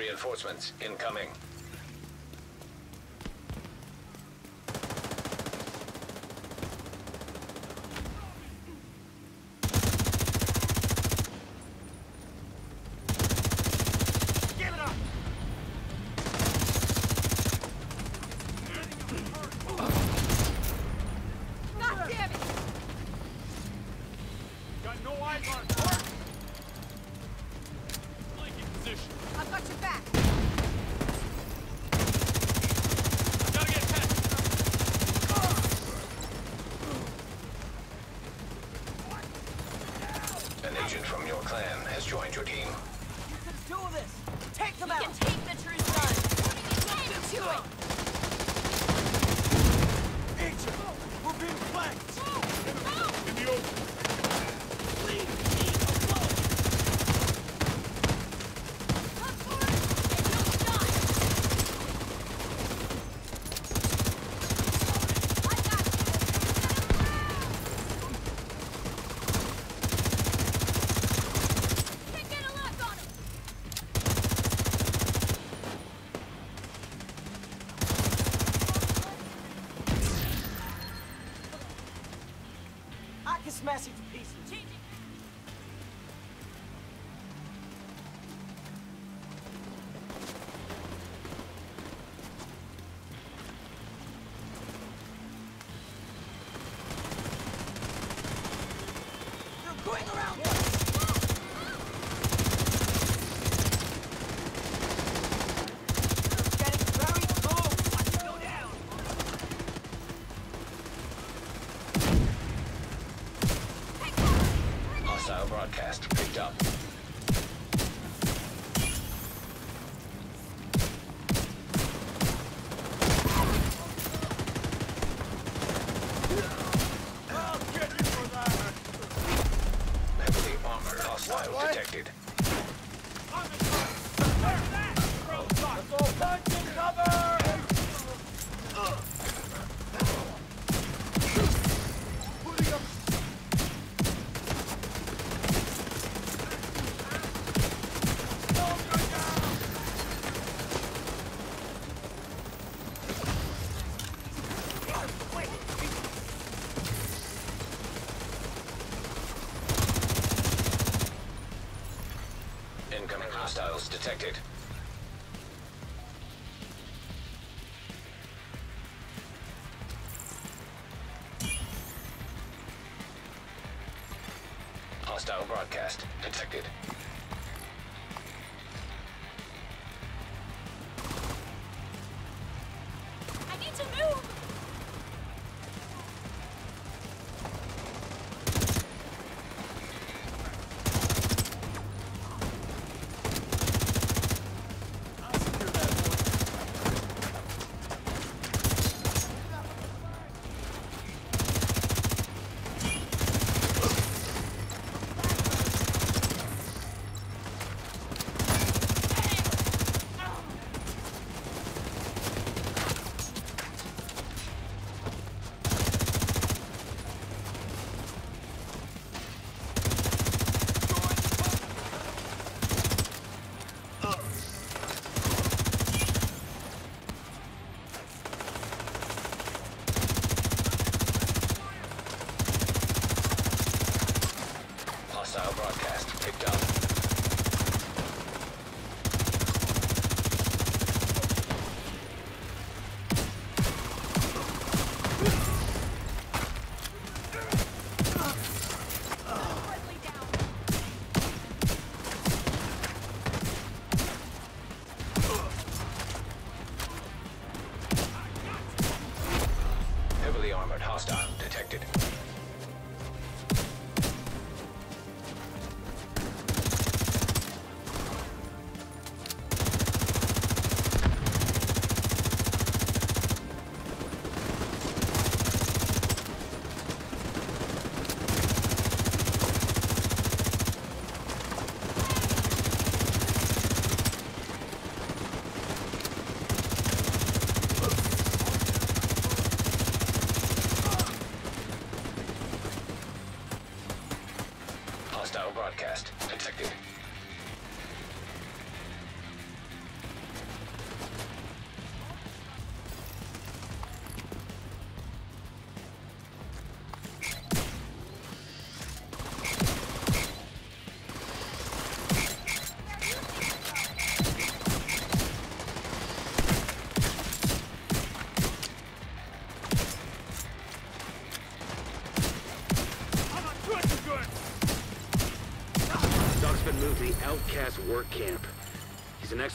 Reinforcements incoming.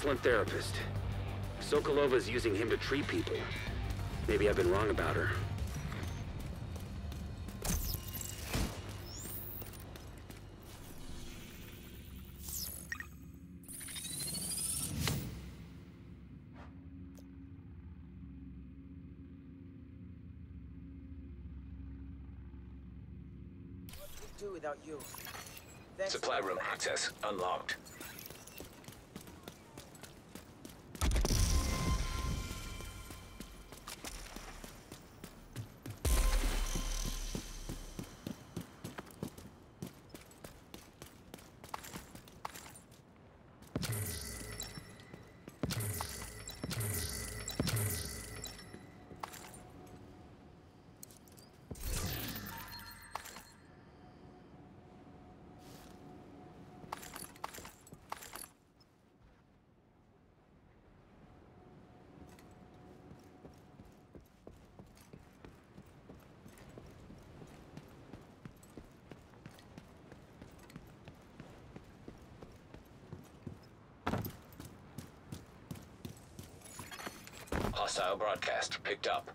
excellent therapist. Sokolova's using him to treat people. Maybe I've been wrong about her. What we do without you? Supply room access unlocked. Hostile broadcast picked up.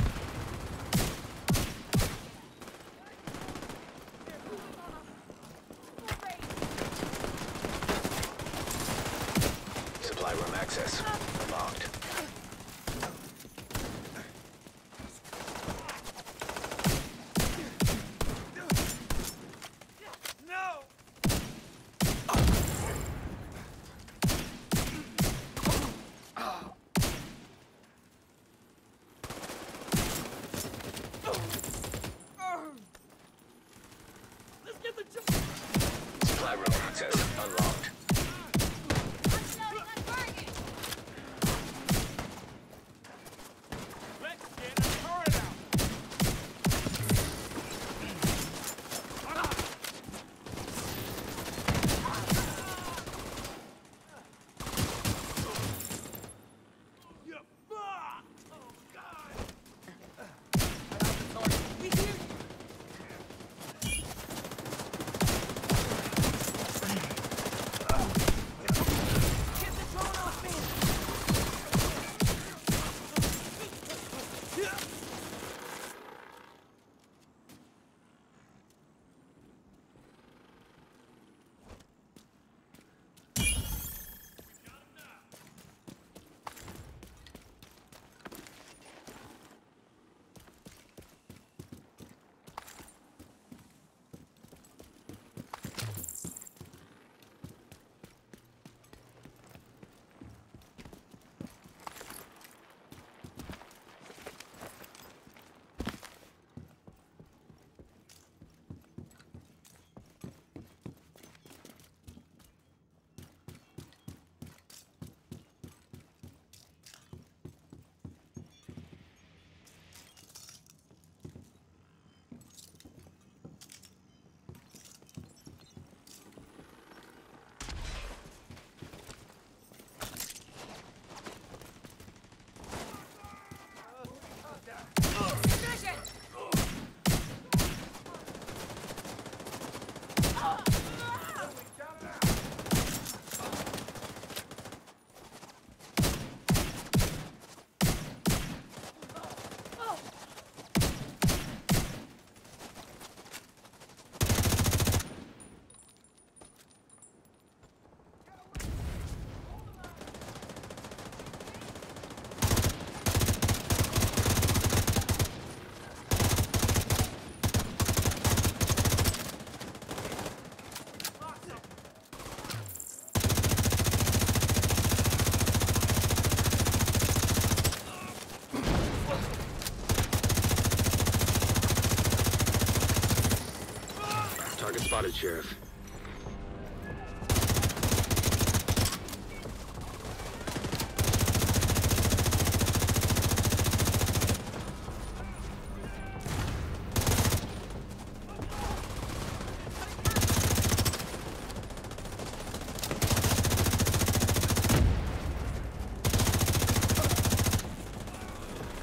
Sheriff.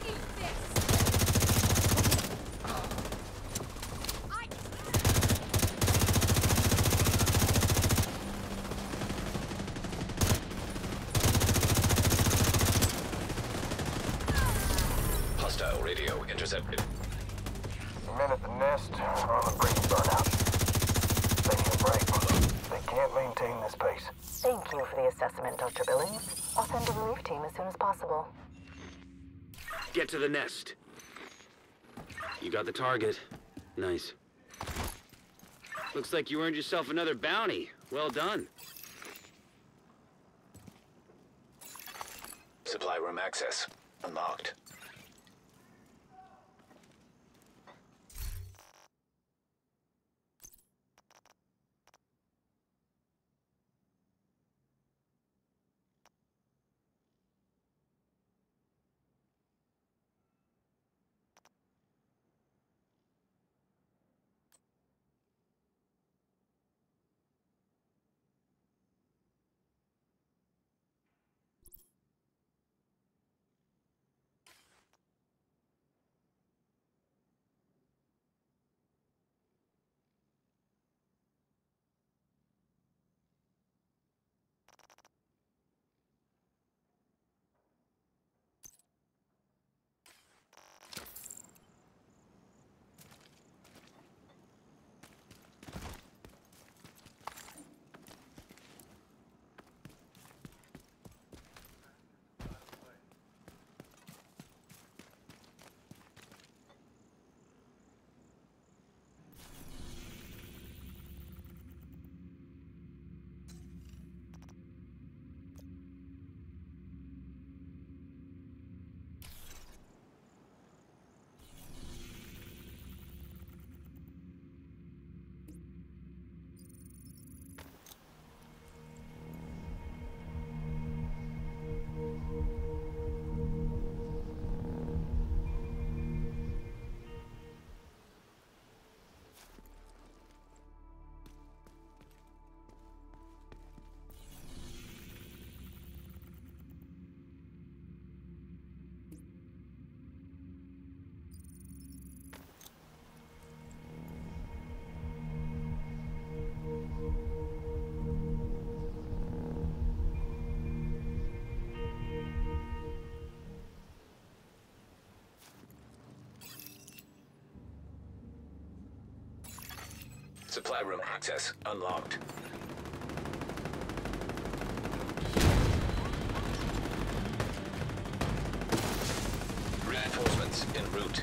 Eat this! I... Hostile radio intercepted. The men at the nest are on the brink of burnout. They need a break. They can't maintain this pace. Thank you for the assessment, Dr. Billings. I'll send a relief team as soon as possible. Get to the nest. You got the target. Nice. Looks like you earned yourself another bounty. Well done. Supply room access unlocked. Supply room access unlocked. Reinforcements en route.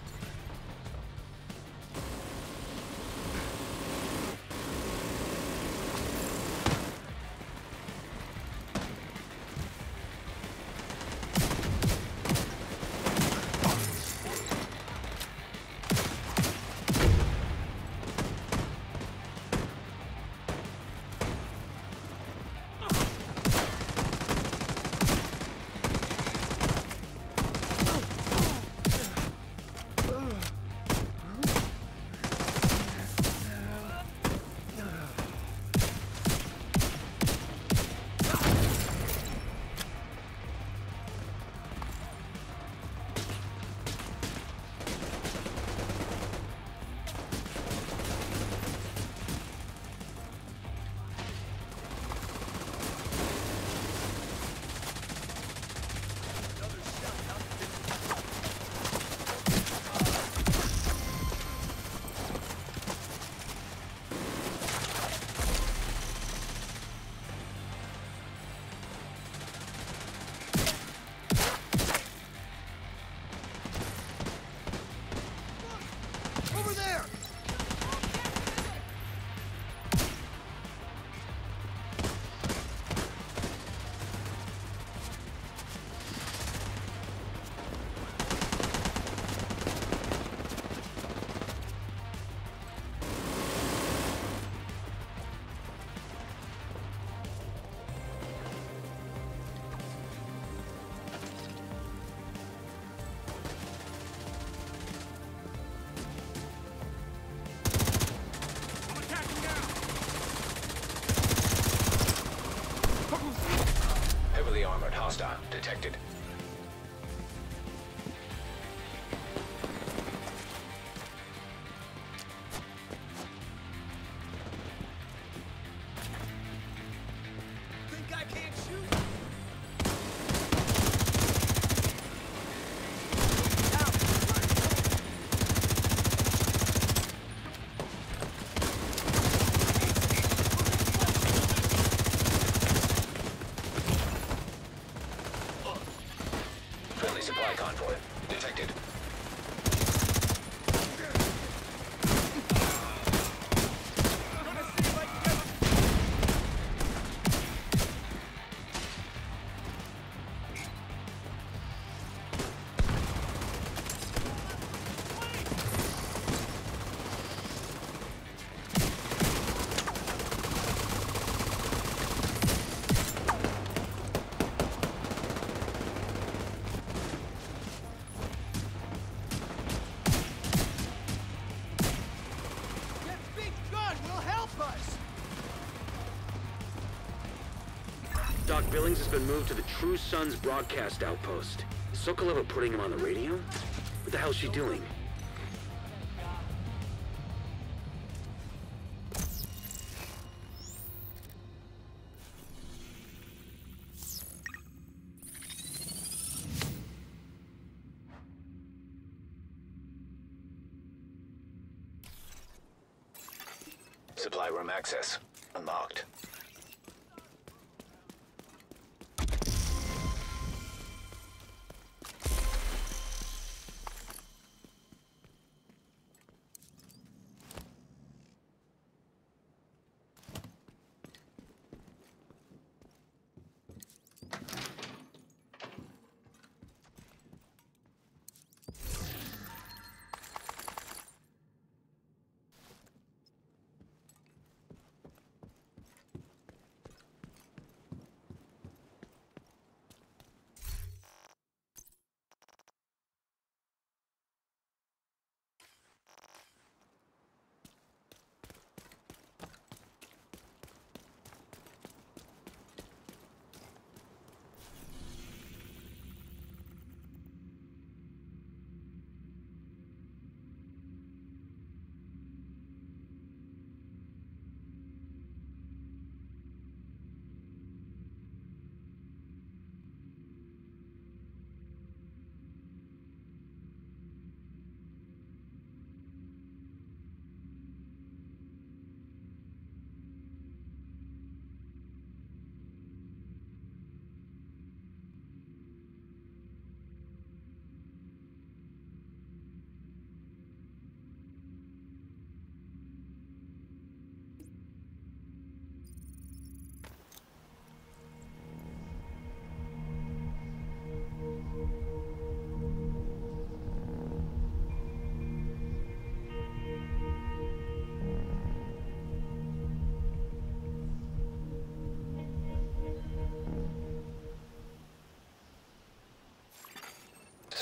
Billings has been moved to the True Sons broadcast outpost. Is Sokolova putting him on the radio? What the hell's she doing?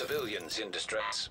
Civilians in distress.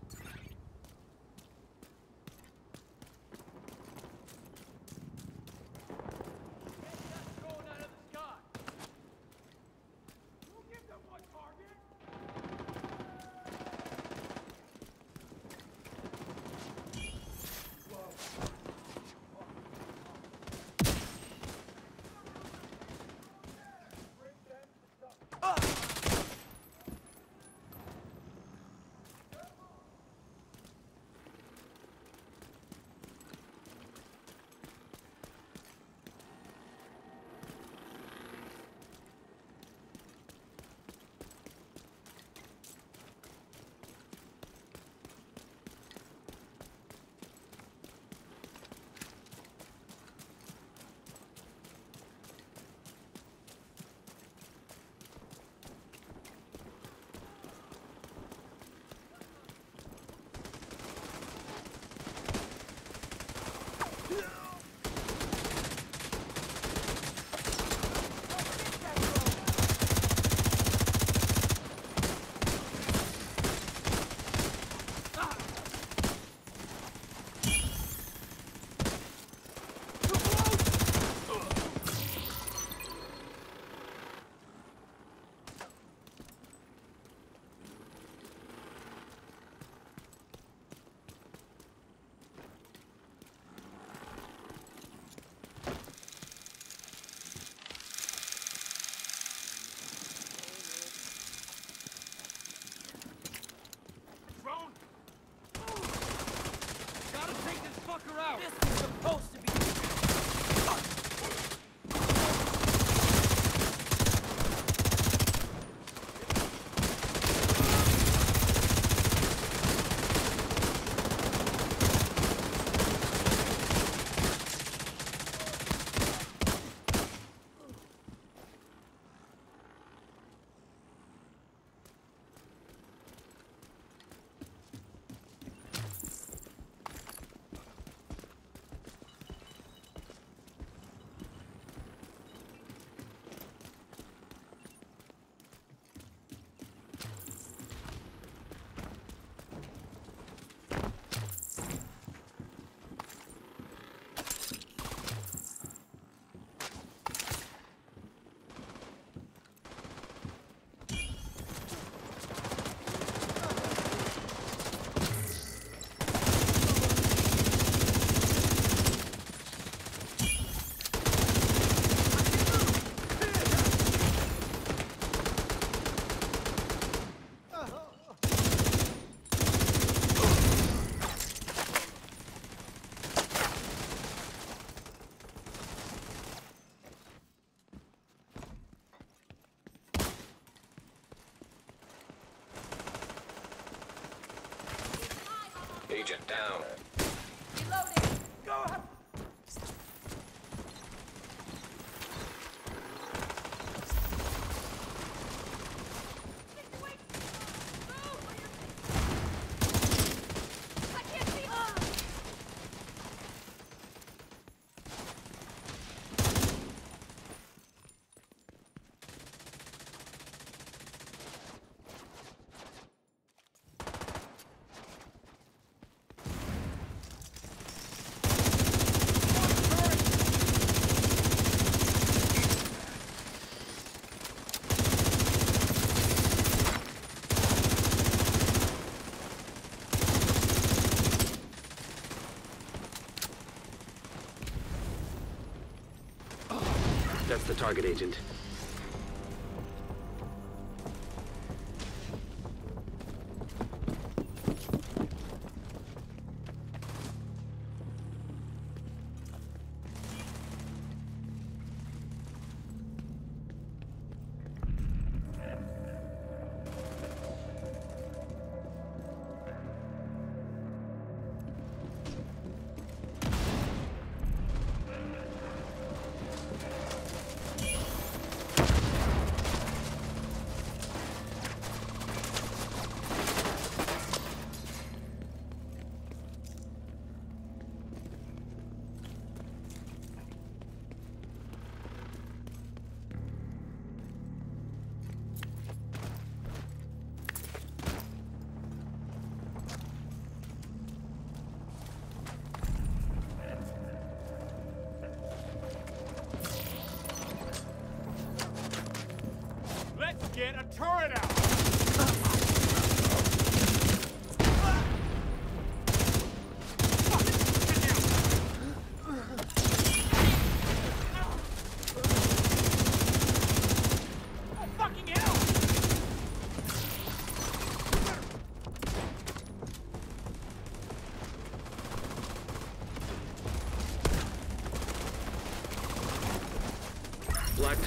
That's the target, Agent.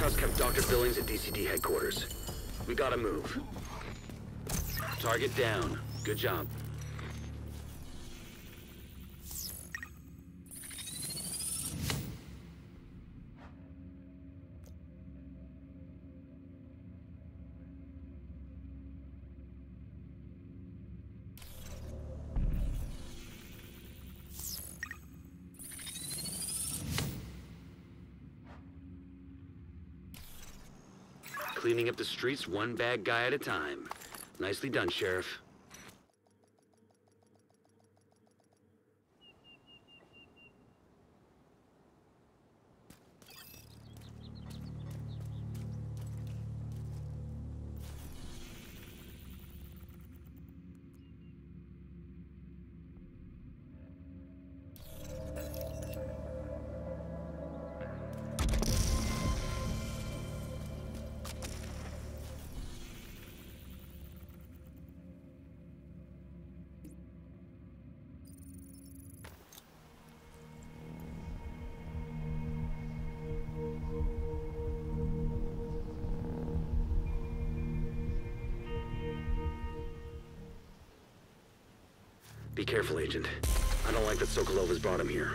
Tusk have Dr. Billings at DCD headquarters. We gotta move. Target down. Good job. The streets one bad guy at a time. Nicely done, Sheriff. Be careful, Agent. I don't like that Sokolova's brought him here.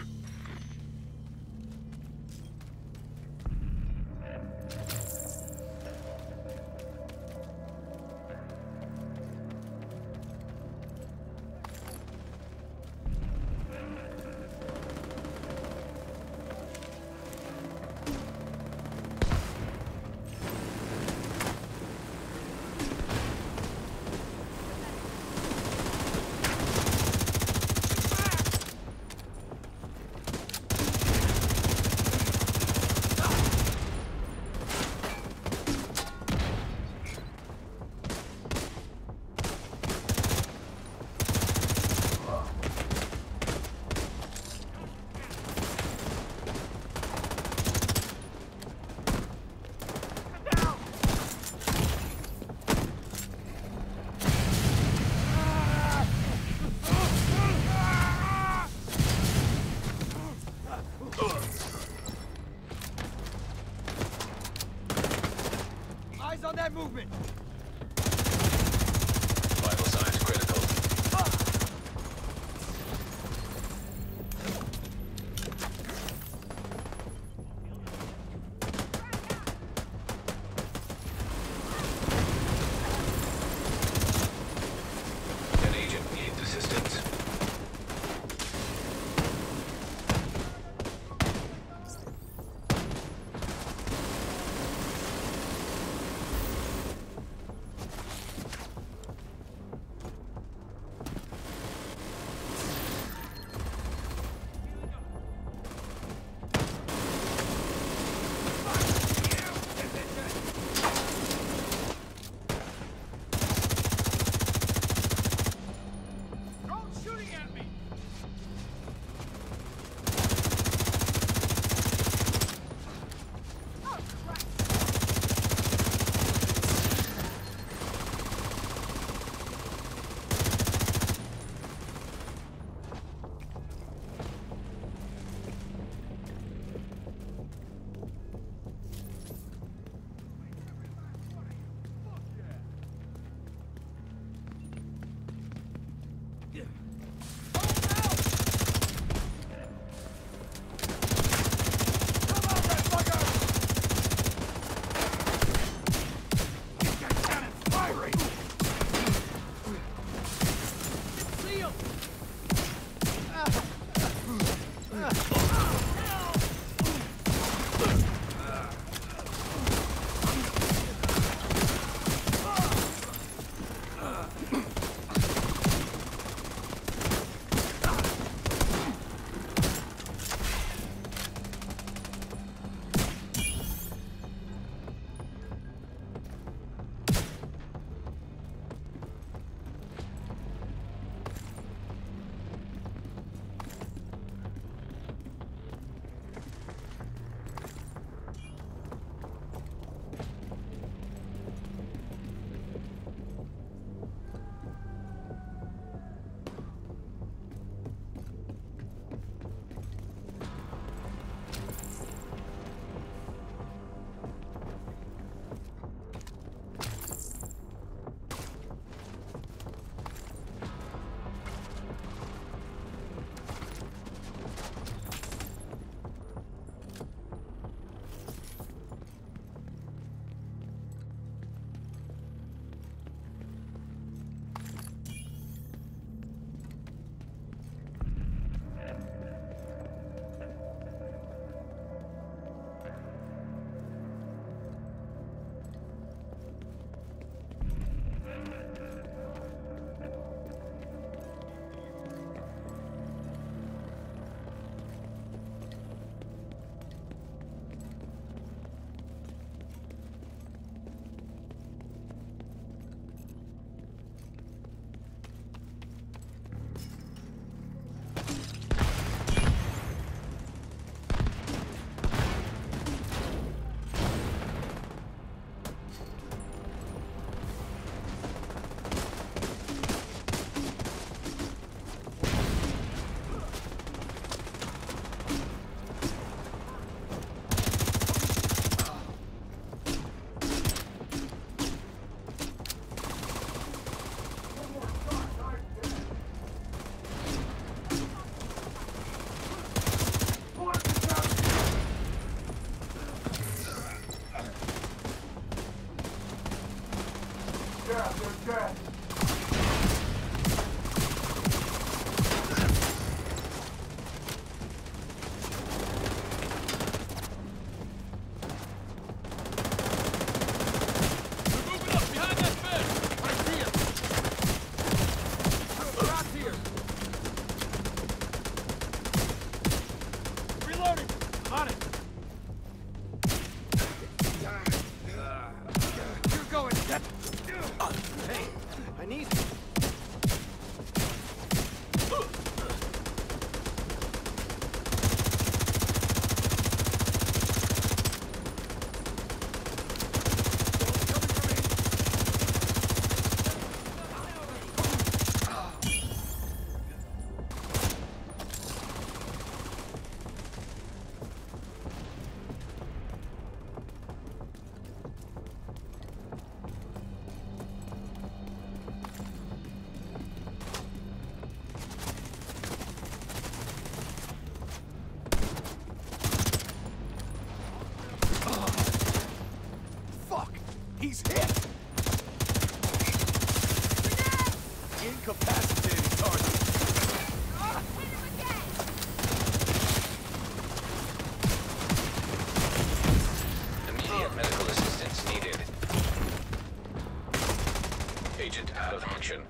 Agent out of action.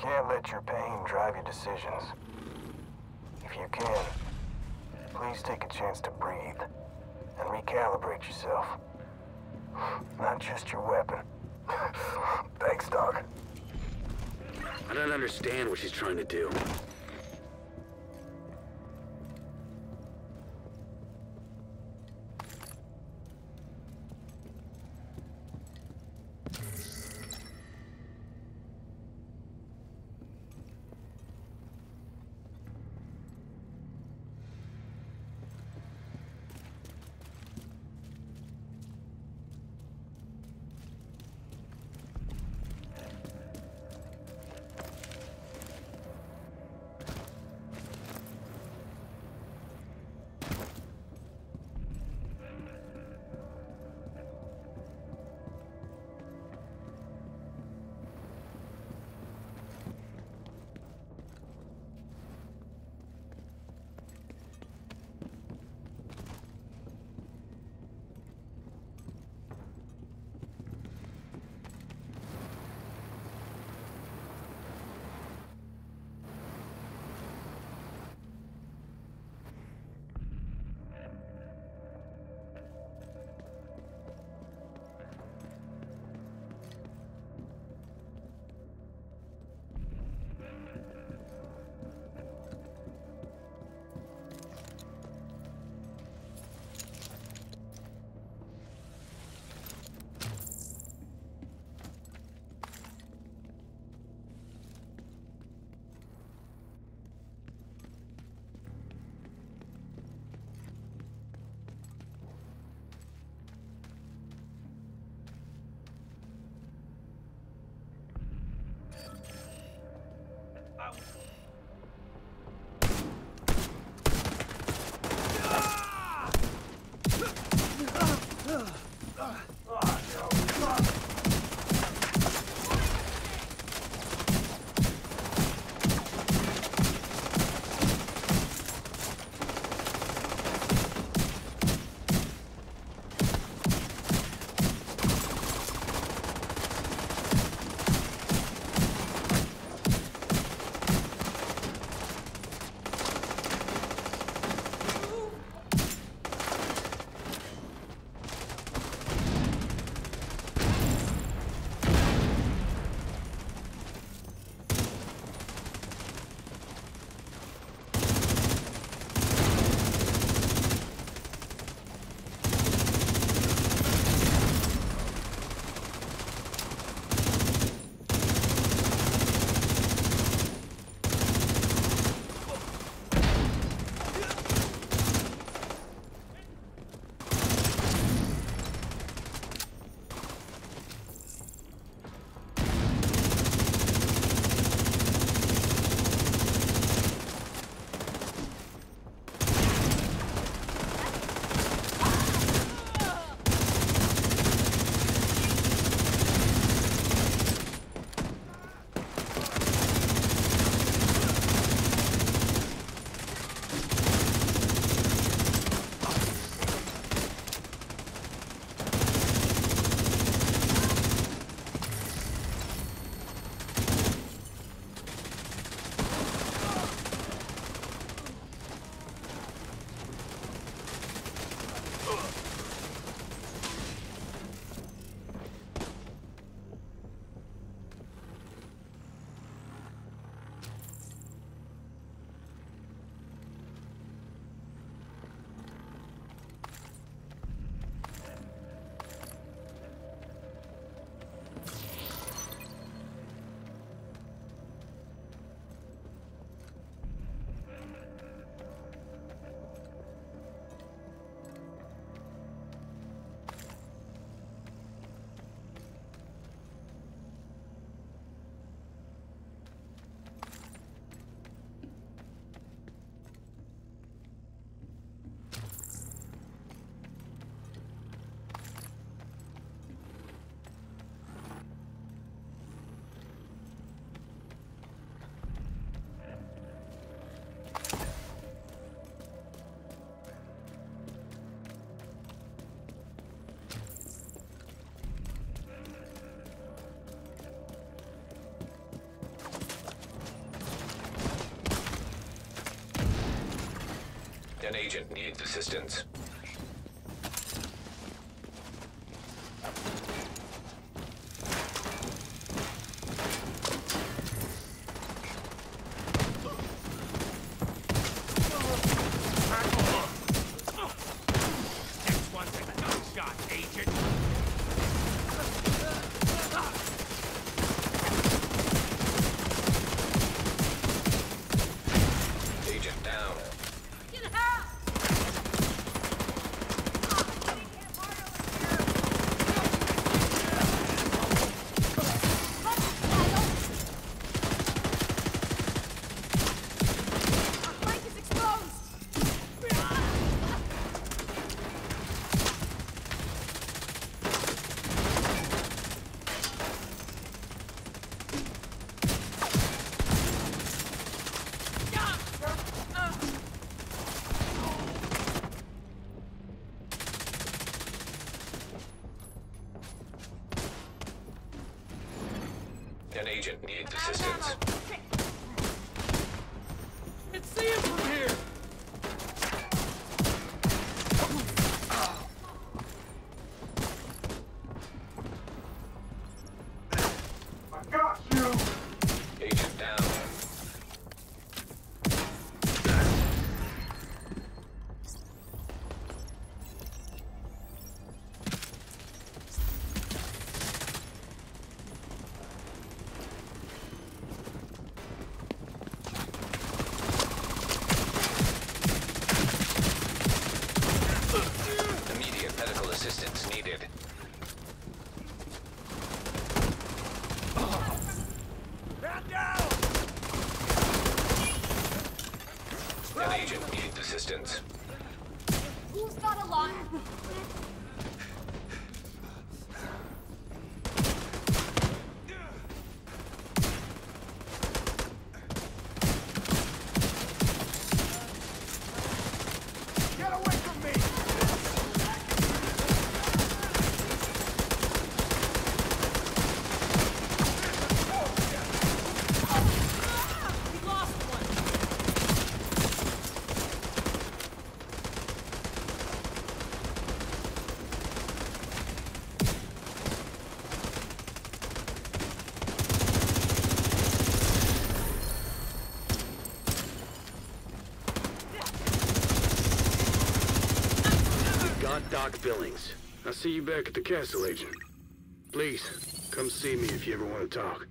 Can't let your pain drive your decisions. If you can, please take a chance to breathe and recalibrate yourself. Not just your weapon. Thanks, Doc. I don't understand what she's trying to do. An agent needs assistance. Next one's a gunshot, agent. Agent down. Get help! Flank is exposed! An agent needs assistance. Can see him from here. Agent down. Immediate medical assistance needed. Man down! An agent needs assistance. Who's got a line? Get away from me! We lost one. I'll see you back at the castle, Agent. Please, come see me if you ever want to talk.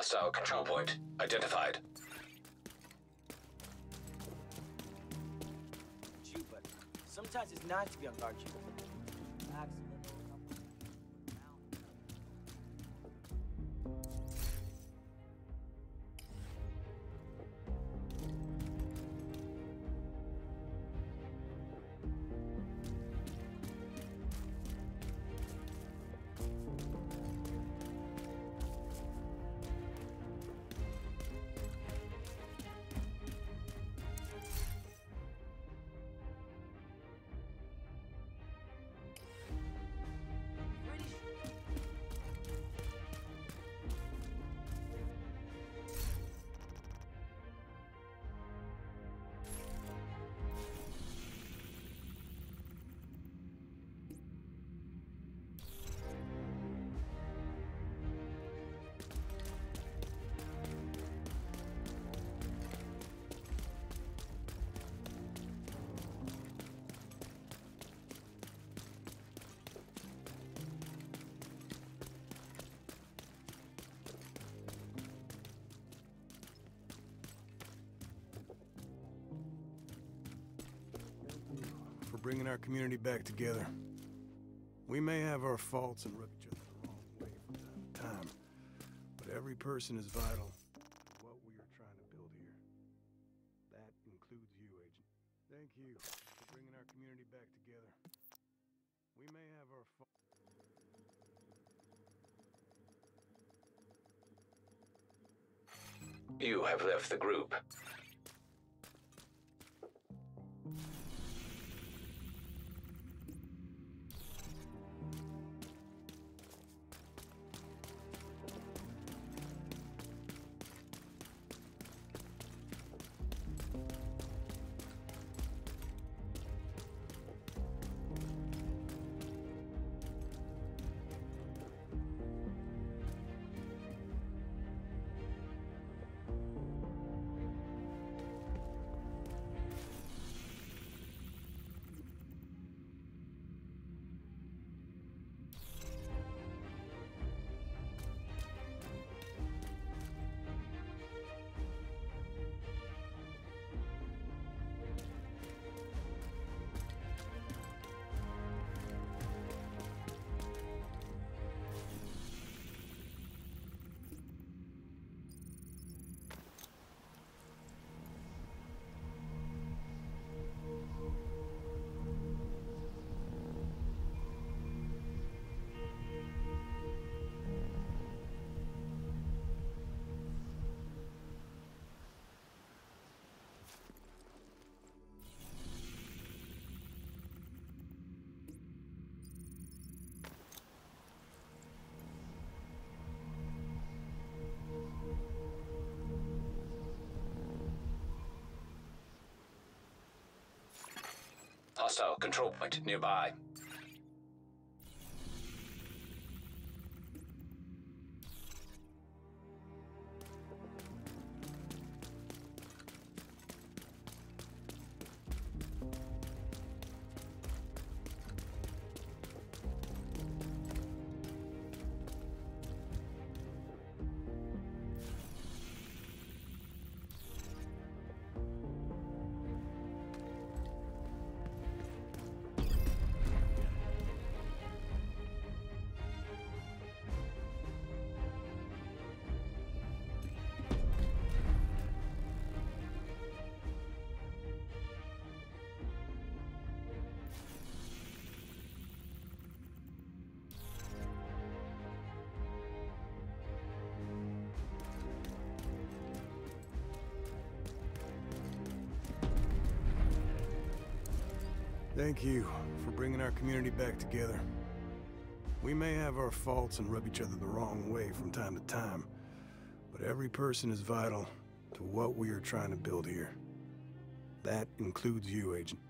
Hostile control point identified. But sometimes it's nice to be on guard, you. Our community back together. We may have our faults and rub each other the wrong way from time to time, but every person is vital to what we are trying to build here. That includes you, Agent. Thank you for bringing our community back together. We may have our faults. You have left the group. Hostile control point nearby. Thank you for bringing our community back together. We may have our faults and rub each other the wrong way from time to time, but every person is vital to what we are trying to build here. That includes you, Agent.